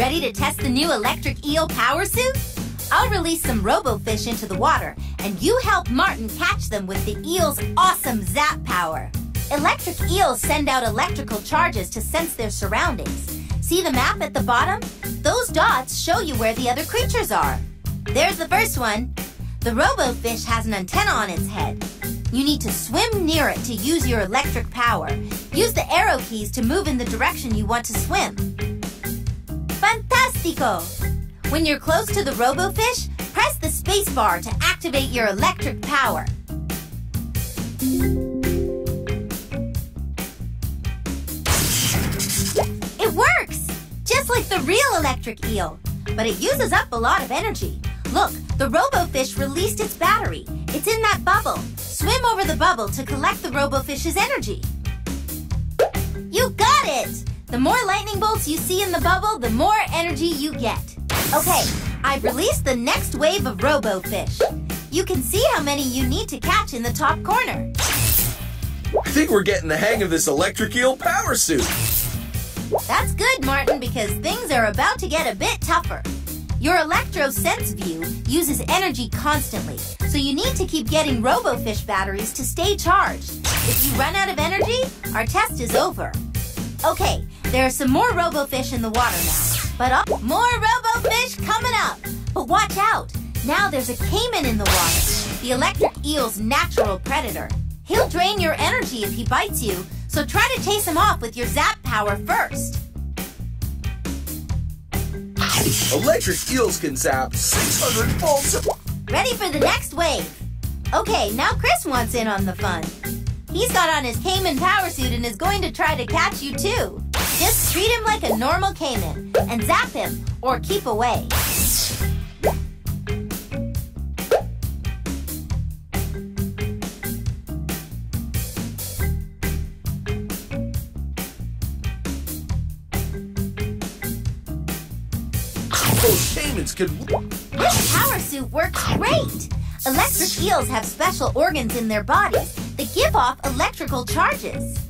Ready to test the new electric eel power suit? I'll release some robofish into the water, and you help Martin catch them with the eel's awesome zap power. Electric eels send out electrical charges to sense their surroundings. See the map at the bottom? Those dots show you where the other creatures are. There's the first one. The robofish has an antenna on its head. You need to swim near it to use your electric power. Use the arrow keys to move in the direction you want to swim. Fantastico! When you're close to the robofish, press the spacebar to activate your electric power. It works! Just like the real electric eel. But it uses up a lot of energy. Look, the robofish released its battery. It's in that bubble. Swim over the bubble to collect the robofish's energy. You got it! The more lightning bolts you see in the bubble, the more energy you get. Okay, I've released the next wave of robofish. You can see how many you need to catch in the top corner. I think we're getting the hang of this electric eel power suit. That's good, Martin, because things are about to get a bit tougher. Your Electro Sense View uses energy constantly, so you need to keep getting RoboFish batteries to stay charged. If you run out of energy, our test is over. Okay, there are some more RoboFish in the water now, but more RoboFish coming up. But watch out, now there's a caiman in the water, the electric eel's natural predator. He'll drain your energy if he bites you, so try to chase him off with your zap power first. Electric eels can zap 600 volts. Ready for the next wave. Okay, now Chris wants in on the fun. He's got on his caiman power suit and is going to try to catch you too. Just treat him like a normal caiman and zap him or keep away. Those caimans can. This power suit works great! Electric eels have special organs in their bodies that give off electrical charges.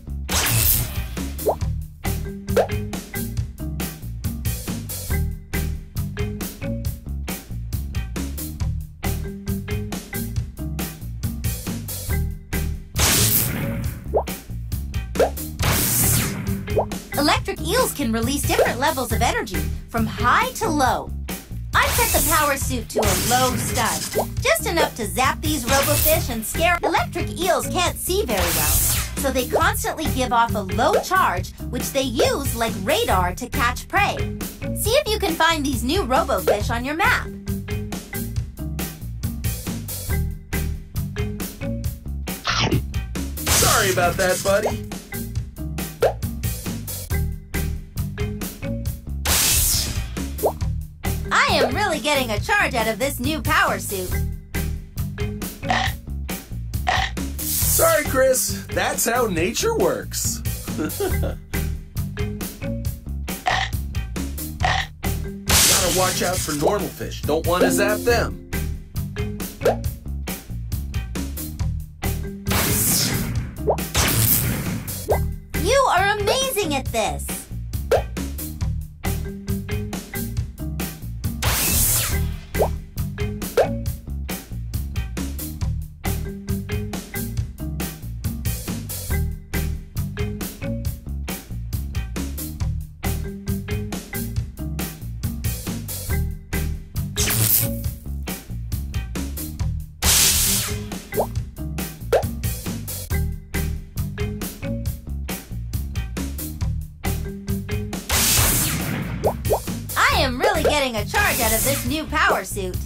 Electric eels can release different levels of energy, from high to low. I set the power suit to a low stun, just enough to zap these robofish and scare. Electric eels can't see very well, so they constantly give off a low charge, which they use like radar to catch prey. See if you can find these new robofish on your map. Sorry about that, buddy. I am really getting a charge out of this new power suit. Sorry, Chris. That's how nature works. Gotta watch out for normal fish. Don't want to zap them. You are amazing at this. Really getting a charge out of this new power suit.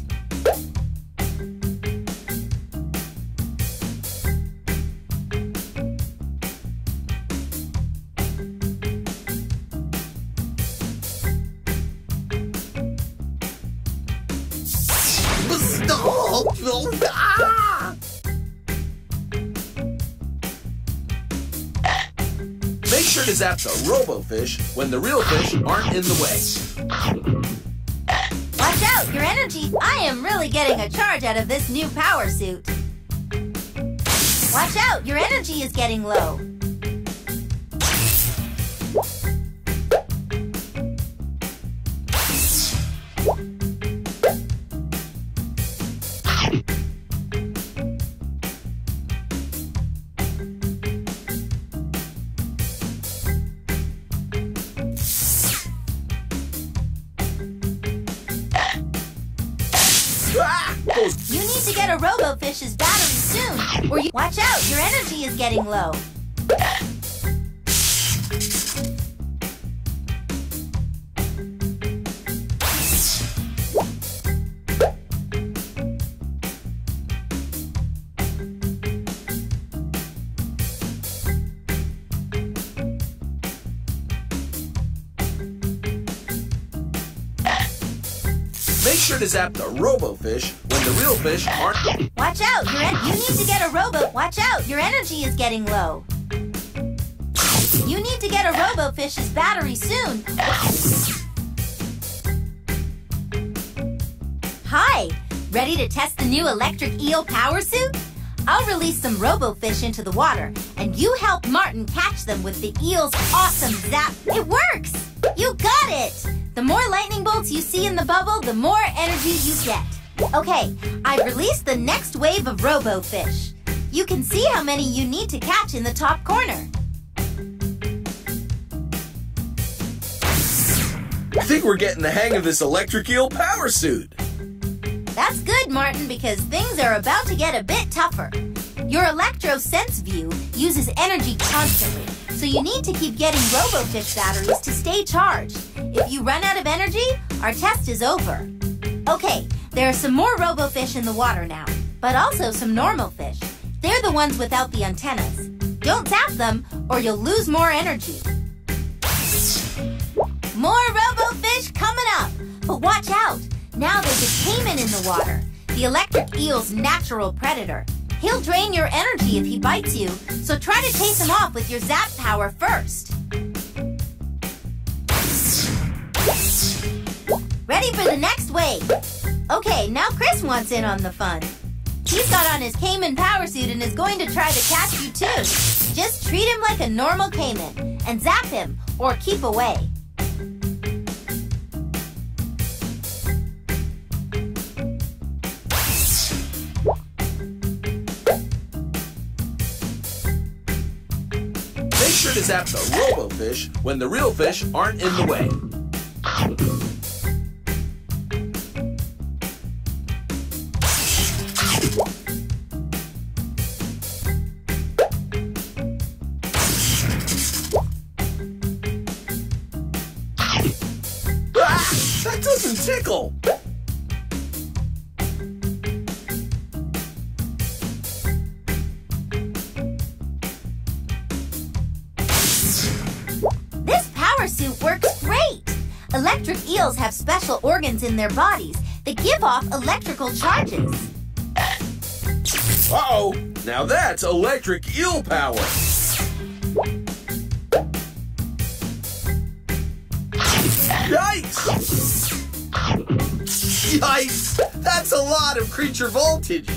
Make sure to zap the robofish when the real fish aren't in the way. Your energy. I am really getting a charge out of this new power suit. Watch out, your energy is getting low. A RoboFish's battery soon, or you watch out, your energy is getting low. Sure to zap the RoboFish when the real fish aren't. Watch out, you need to get a robo. Watch out, your energy is getting low. You need to get a RoboFish's battery soon. Hi, ready to test the new electric eel power suit? I'll release some RoboFish into the water, and you help Martin catch them with the eel's awesome zap. It works! You got it! The more lightning bolts you see in the bubble, the more energy you get. Okay, I've released the next wave of RoboFish. You can see how many you need to catch in the top corner. I think we're getting the hang of this electric eel power suit. That's good, Martin, because things are about to get a bit tougher. Your Electro Sense View uses energy constantly, so you need to keep getting RoboFish batteries to stay charged. If you run out of energy, our test is over. Okay, there are some more RoboFish in the water now, but also some normal fish. They're the ones without the antennas. Don't zap them, or you'll lose more energy. More RoboFish coming up! But watch out! Now there's a caiman in the water, the electric eel's natural predator. He'll drain your energy if he bites you, so try to chase him off with your zap power first. Ready for the next wave? Okay, now Chris wants in on the fun. He's got on his caiman power suit and is going to try to catch you too. Just treat him like a normal caiman and zap him or keep away. Zap the RoboFish when the real fish aren't in the way. Ah, that doesn't tickle. Electric eels have special organs in their bodies that give off electrical charges. Uh-oh, now that's electric eel power. Yikes! Yikes! That's a lot of creature voltage.